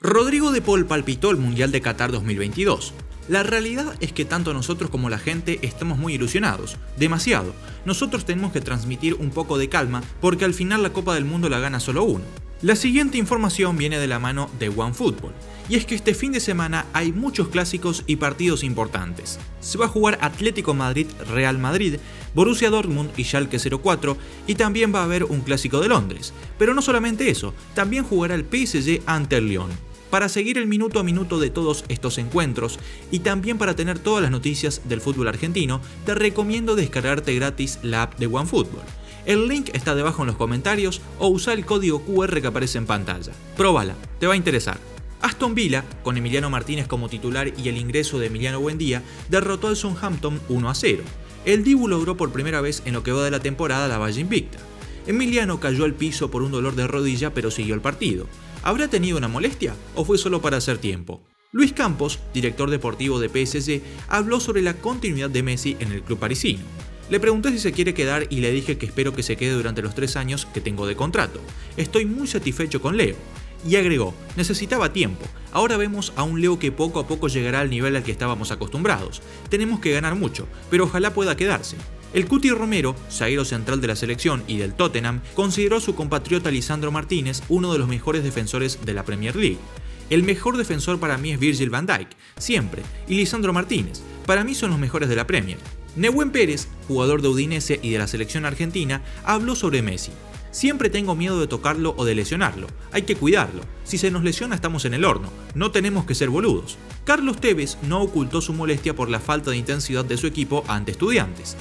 Rodrigo de Paul palpitó el Mundial de Qatar 2022. La realidad es que tanto nosotros como la gente estamos muy ilusionados, demasiado. Nosotros tenemos que transmitir un poco de calma porque al final la Copa del Mundo la gana solo uno. La siguiente información viene de la mano de OneFootball, y es que este fin de semana hay muchos clásicos y partidos importantes. Se va a jugar Atlético Madrid-Real Madrid, Borussia Dortmund y Schalke 04, y también va a haber un clásico de Londres. Pero no solamente eso, también jugará el PSG ante el Lyon para seguir el minuto a minuto de todos estos encuentros y también para tener todas las noticias del fútbol argentino, te recomiendo descargarte gratis la app de OneFootball. El link está debajo en los comentarios o usa el código QR que aparece en pantalla. Próbala, te va a interesar. Aston Villa, con Emiliano Martínez como titular y el ingreso de Emiliano Buendía, derrotó al Southampton 1 a 0. El Dibu logró por primera vez en lo que va de la temporada la valla invicta. Emiliano cayó al piso por un dolor de rodilla pero siguió el partido. ¿Habrá tenido una molestia o fue solo para hacer tiempo? Luis Campos, director deportivo de PSG, habló sobre la continuidad de Messi en el club parisino. Le pregunté si se quiere quedar y le dije que espero que se quede durante los tres años que tengo de contrato. Estoy muy satisfecho con Leo. Y agregó, necesitaba tiempo. Ahora vemos a un Leo que poco a poco llegará al nivel al que estábamos acostumbrados. Tenemos que ganar mucho, pero ojalá pueda quedarse. El Cuti Romero, zaguero central de la selección y del Tottenham, consideró a su compatriota Lisandro Martínez uno de los mejores defensores de la Premier League. El mejor defensor para mí es Virgil van Dijk, siempre, y Lisandro Martínez, para mí son los mejores de la Premier. Nehuen Pérez, jugador de Udinese y de la selección argentina, habló sobre Messi. Siempre tengo miedo de tocarlo o de lesionarlo. Hay que cuidarlo. Si se nos lesiona estamos en el horno. No tenemos que ser boludos. Carlos Tevez no ocultó su molestia por la falta de intensidad de su equipo ante estudiantes.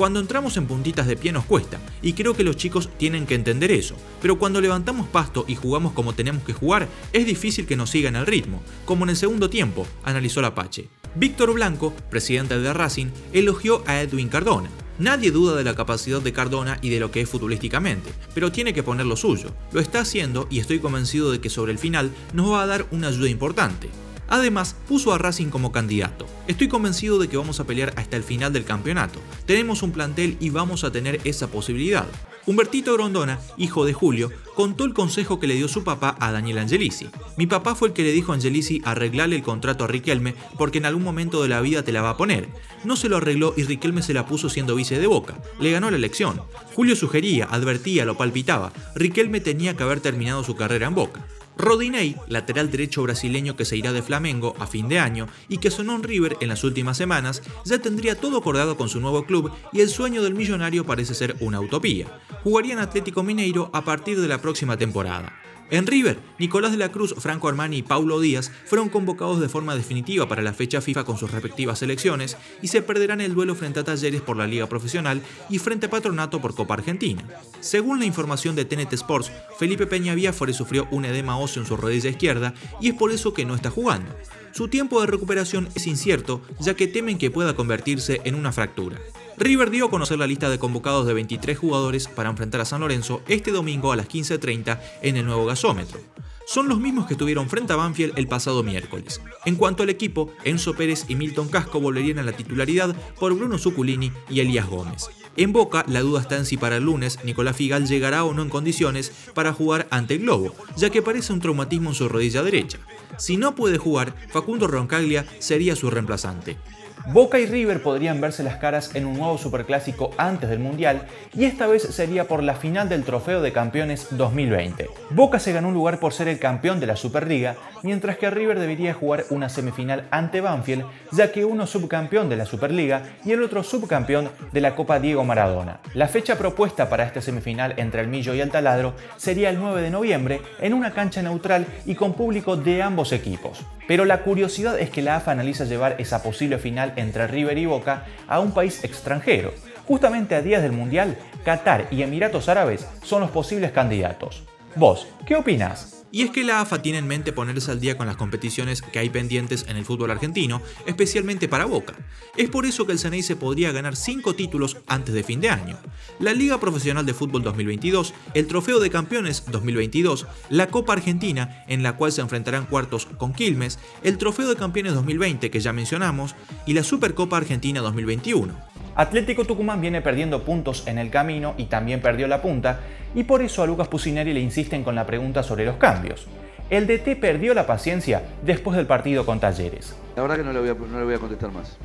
Cuando entramos en puntitas de pie nos cuesta, y creo que los chicos tienen que entender eso, pero cuando levantamos pasto y jugamos como tenemos que jugar, es difícil que nos sigan el ritmo, como en el segundo tiempo, analizó la Pache. Víctor Blanco, presidente de Racing, elogió a Edwin Cardona. Nadie duda de la capacidad de Cardona y de lo que es futbolísticamente, pero tiene que poner lo suyo. Lo está haciendo y estoy convencido de que sobre el final nos va a dar una ayuda importante. Además, puso a Racing como candidato. Estoy convencido de que vamos a pelear hasta el final del campeonato. Tenemos un plantel y vamos a tener esa posibilidad. Humbertito Grondona, hijo de Julio, contó el consejo que le dio su papá a Daniel Angelici. Mi papá fue el que le dijo a Angelici arreglarle el contrato a Riquelme porque en algún momento de la vida te la va a poner. No se lo arregló y Riquelme se la puso siendo vice de Boca. Le ganó la elección. Julio sugería, advertía, lo palpitaba. Riquelme tenía que haber terminado su carrera en Boca. Rodinei, lateral derecho brasileño que se irá de Flamengo a fin de año y que sonó en River en las últimas semanas, ya tendría todo acordado con su nuevo club y el sueño del millonario parece ser una utopía. Jugaría en Atlético Mineiro a partir de la próxima temporada. En River, Nicolás de la Cruz, Franco Armani y Paulo Díaz fueron convocados de forma definitiva para la fecha FIFA con sus respectivas selecciones y se perderán el duelo frente a Talleres por la Liga Profesional y frente a Patronato por Copa Argentina. Según la información de TNT Sports, Felipe Peña Biafore sufrió un edema óseo en su rodilla izquierda y es por eso que no está jugando. Su tiempo de recuperación es incierto, ya que temen que pueda convertirse en una fractura. River dio a conocer la lista de convocados de 23 jugadores para enfrentar a San Lorenzo este domingo a las 15.30 en el nuevo gasómetro. Son los mismos que estuvieron frente a Banfield el pasado miércoles. En cuanto al equipo, Enzo Pérez y Milton Casco volverían a la titularidad por Bruno Zuculini y Elías Gómez. En Boca, la duda está en si para el lunes Nicolás Figal llegará o no en condiciones para jugar ante el Globo, ya que parece un traumatismo en su rodilla derecha. Si no puede jugar, Facundo Roncaglia sería su reemplazante. Boca y River podrían verse las caras en un nuevo superclásico antes del Mundial y esta vez sería por la final del Trofeo de Campeones 2020. Boca se ganó un lugar por ser el campeón de la Superliga, mientras que River debería jugar una semifinal ante Banfield, ya que uno subcampeón de la Superliga y el otro subcampeón de la Copa Diego Maradona. La fecha propuesta para esta semifinal entre el Millo y el Taladro sería el 9 de noviembre en una cancha neutral y con público de ambos equipos. Pero la curiosidad es que la AFA analiza llevar esa posible final entre River y Boca a un país extranjero. Justamente a días del Mundial, Qatar y Emiratos Árabes son los posibles candidatos. ¿Vos, qué opinas? Y es que la AFA tiene en mente ponerse al día con las competiciones que hay pendientes en el fútbol argentino, especialmente para Boca. Es por eso que el CNI se podría ganar 5 títulos antes de fin de año. La Liga Profesional de Fútbol 2022, el Trofeo de Campeones 2022, la Copa Argentina, en la cual se enfrentarán cuartos con Quilmes, el Trofeo de Campeones 2020 que ya mencionamos, y la Supercopa Argentina 2021. Atlético Tucumán viene perdiendo puntos en el camino y también perdió la punta, y por eso a Lucas Pusineri le insisten con la pregunta sobre los cambios. El DT perdió la paciencia después del partido con Talleres. La verdad que no le voy a, no le voy a contestar más.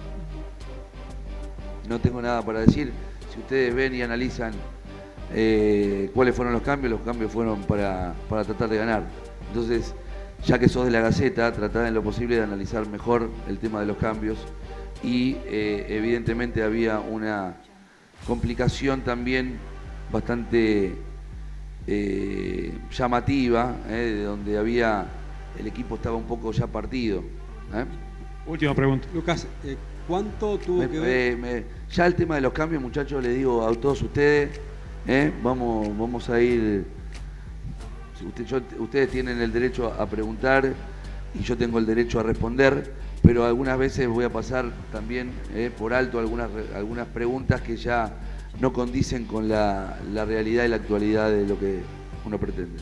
No tengo nada para decir. Si ustedes ven y analizan eh, cuáles fueron los cambios, los cambios fueron para, para tratar de ganar. Entonces, ya que sos de la Gaceta, tratar en lo posible de analizar mejor el tema de los cambios y eh, evidentemente había una complicación también bastante eh, llamativa, de donde había el equipo estaba un poco ya partido. Última pregunta. Lucas, ¿cuánto tuvo que ver? ya el tema de los cambios, muchachos, le digo a todos ustedes, ¿Eh? Vamos, vamos a ir. ustedes tienen el derecho a preguntar y yo tengo el derecho a responder, pero algunas veces voy a pasar también ¿eh? por alto algunas, algunas preguntas que ya no condicen con la, la realidad y la actualidad de lo que uno pretende.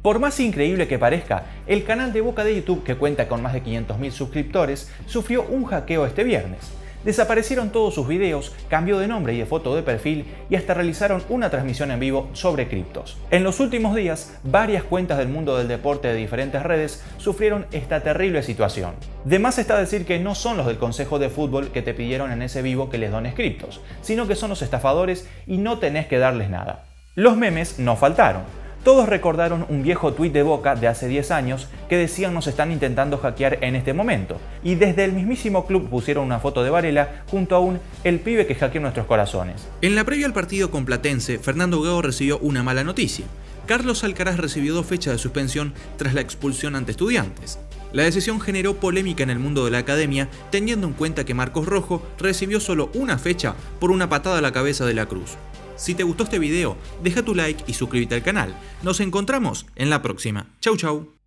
Por más increíble que parezca, el canal de Boca de YouTube, que cuenta con más de 500.000 suscriptores, sufrió un hackeo este viernes. Desaparecieron todos sus videos, cambió de nombre y de foto de perfil y hasta realizaron una transmisión en vivo sobre criptos. En los últimos días, varias cuentas del mundo del deporte de diferentes redes sufrieron esta terrible situación. De más está decir que no son los del Consejo de Fútbol que te pidieron en ese vivo que les dones criptos, sino que son los estafadores y no tenés que darles nada. Los memes no faltaron. Todos recordaron un viejo tuit de Boca de hace 10 años que decían nos están intentando hackear en este momento. Y desde el mismísimo club pusieron una foto de Varela junto a un el pibe que hackeó nuestros corazones. En la previa al partido con Platense, Fernando Gago recibió una mala noticia. Carlos Alcaraz recibió dos fechas de suspensión tras la expulsión ante estudiantes. La decisión generó polémica en el mundo de la academia, teniendo en cuenta que Marcos Rojo recibió solo una fecha por una patada a la cabeza de la Cruz. Si te gustó este video, deja tu like y suscríbete al canal. Nos encontramos en la próxima. Chau chau.